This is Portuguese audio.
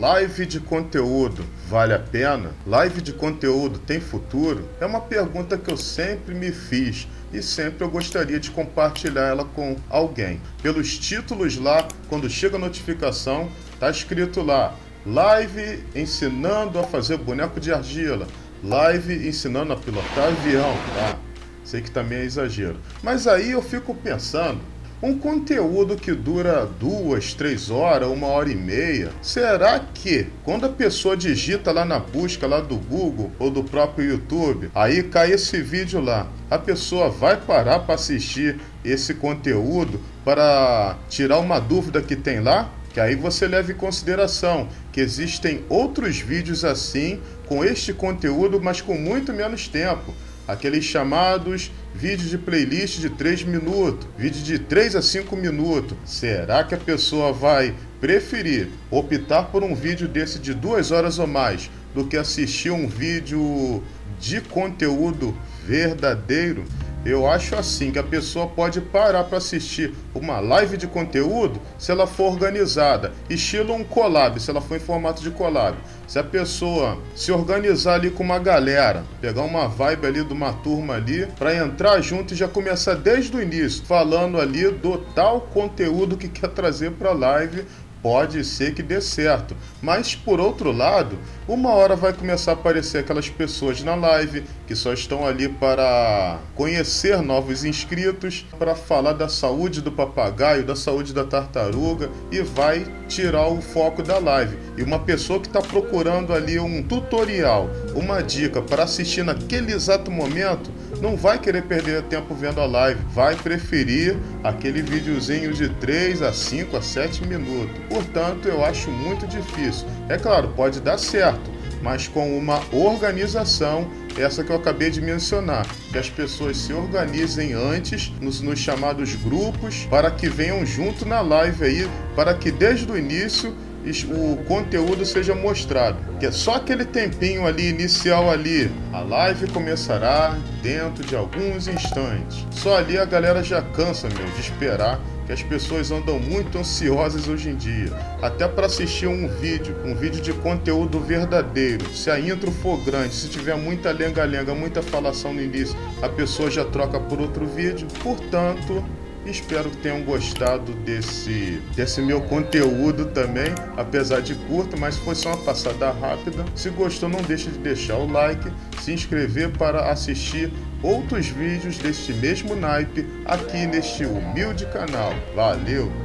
Live de conteúdo vale a pena? Live de conteúdo tem futuro? É uma pergunta que eu sempre me fiz e sempre eu gostaria de compartilhar ela com alguém. Pelos títulos lá, quando chega a notificação, tá escrito lá: Live ensinando a fazer boneco de argila, live ensinando a pilotar avião, tá? Sei que também é exagero. Mas aí eu fico pensando, um conteúdo que dura duas, três horas, uma hora e meia, será que quando a pessoa digita lá na busca lá do Google ou do próprio YouTube, aí cai esse vídeo lá, a pessoa vai parar para assistir esse conteúdo para tirar uma dúvida que tem lá? Que aí você leve em consideração que existem outros vídeos assim com este conteúdo, mas com muito menos tempo. Aqueles chamados vídeos de playlist de 3 minutos, vídeo de 3 a 5 minutos. Será que a pessoa vai preferir optar por um vídeo desse de 2 horas ou mais do que assistir um vídeo de conteúdo verdadeiro? Eu acho assim que a pessoa pode parar para assistir uma live de conteúdo se ela for organizada, estilo um collab, se ela for em formato de collab. Se a pessoa se organizar ali com uma galera, pegar uma vibe ali de uma turma ali, para entrar junto e já começar desde o início, falando ali do tal conteúdo que quer trazer para a live pode ser que dê certo. Mas por outro lado, uma hora vai começar a aparecer aquelas pessoas na live que só estão ali para conhecer novos inscritos, para falar da saúde do papagaio, da saúde da tartaruga e vai tirar o foco da live. E uma pessoa que está procurando ali um tutorial, uma dica para assistir naquele exato momento, não vai querer perder tempo vendo a live, vai preferir aquele videozinho de 3 a 5 a 7 minutos. Portanto, eu acho muito difícil. É claro, pode dar certo, mas com uma organização, essa que eu acabei de mencionar, que as pessoas se organizem antes nos, nos chamados grupos para que venham junto na live aí, para que desde o início o conteúdo seja mostrado. Que é só aquele tempinho ali inicial ali. A live começará dentro de alguns instantes. Só ali a galera já cansa, meu, de esperar que as pessoas andam muito ansiosas hoje em dia, até para assistir um vídeo, um vídeo de conteúdo verdadeiro. Se a intro for grande, se tiver muita lenga-lenga, muita falação no início, a pessoa já troca por outro vídeo. Portanto, Espero que tenham gostado desse, desse meu conteúdo também, apesar de curto, mas foi só uma passada rápida. Se gostou, não deixe de deixar o like, se inscrever para assistir outros vídeos deste mesmo naipe aqui neste humilde canal. Valeu!